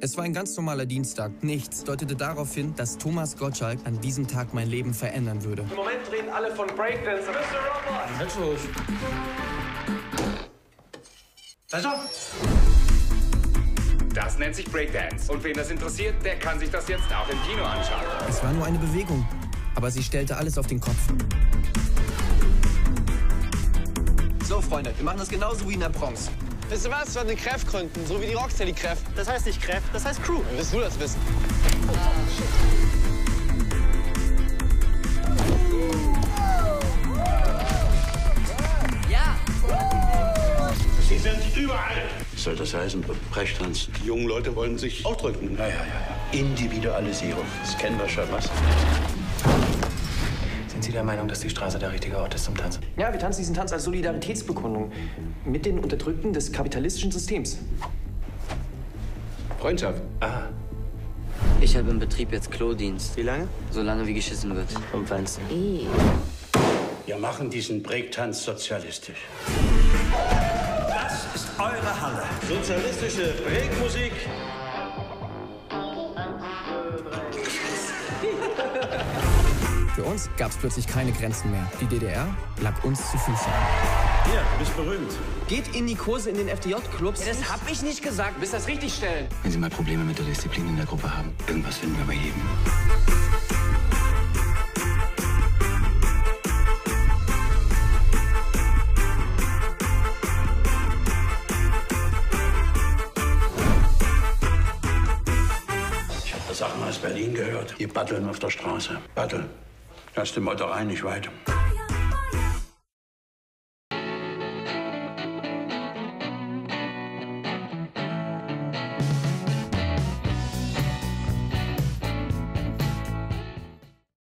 Es war ein ganz normaler Dienstag. Nichts deutete darauf hin, dass Thomas Gottschalk an diesem Tag mein Leben verändern würde. Im Moment reden alle von Breakdance. Mr. Robot! Besser? Das nennt sich Breakdance. Und wen das interessiert, der kann sich das jetzt auch im Kino anschauen. Es war nur eine Bewegung, aber sie stellte alles auf den Kopf. So, Freunde, wir machen das genauso wie in der Bronx. Wisst ihr was? Wir hatten Kräft gründen, so wie die Rocksteady Kräft. Das heißt nicht Kräft, das heißt Crew. Willst du das wissen? Sie sind überall. Was soll das heißen? Brechtanz. Die jungen Leute wollen sich ausdrücken. Ja, ja, ja. Individualisierung. Das kennen wir schon, was? Sind Sie der Meinung, dass die Straße der richtige Ort ist zum Tanzen? Ja, wir tanzen diesen Tanz als Solidaritätsbekundung mit den Unterdrückten des kapitalistischen Systems. Freundschaft. Ich habe im Betrieb jetzt Klodienst. Wie lange? So lange wie geschissen wird. Vom Feinsten. Wir machen diesen Breaktanz sozialistisch. Das ist eure Halle. Sozialistische Breakmusik. Für uns gab es plötzlich keine Grenzen mehr. Die DDR lag uns zu Füßen. Hier, du bist berühmt. Geht in die Kurse in den FDJ-Clubs. Das hab ich nicht gesagt. Bis das richtig stellen. Wenn Sie mal Probleme mit der Disziplin in der Gruppe haben, irgendwas finden wir bei jedem. Ich habe das Sachen aus Berlin gehört. Die batteln auf der Straße. Battle. Lass den Motto rein, nicht weiter.